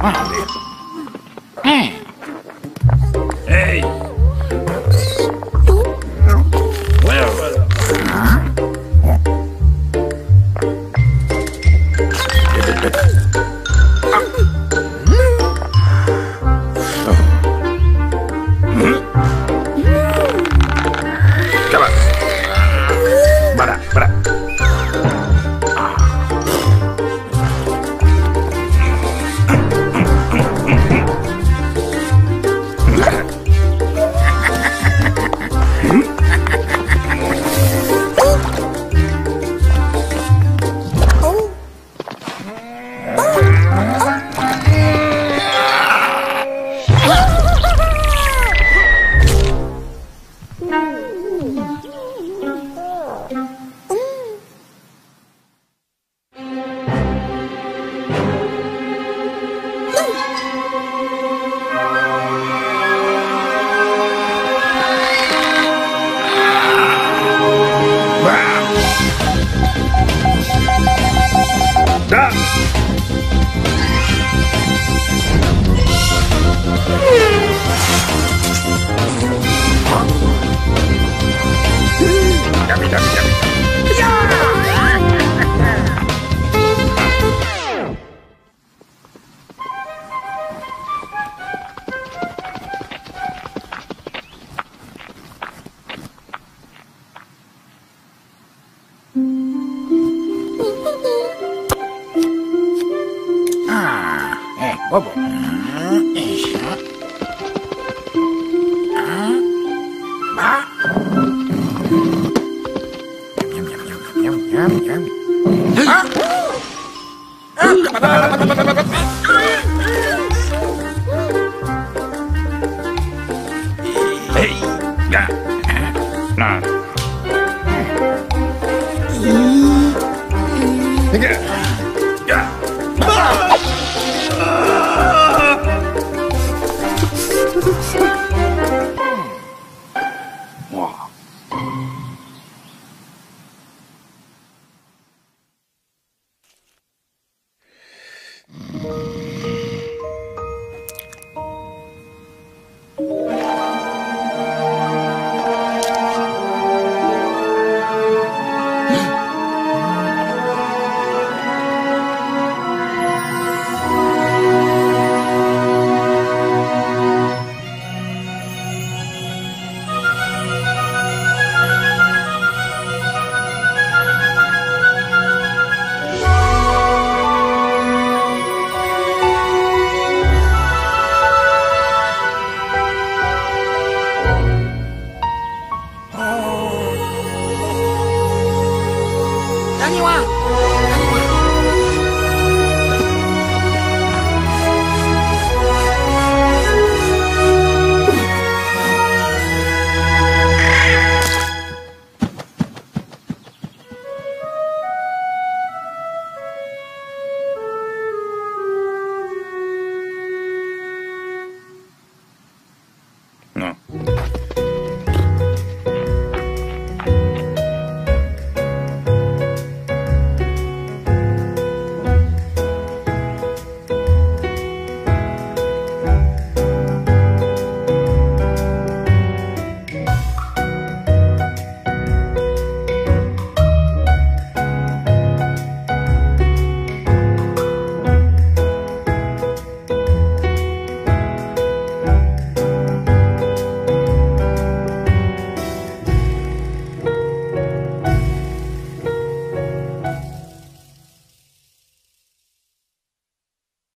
Vale. Serang! Kami, kami, kami. 不不。Nah. 哇！你哇，你哇。啊。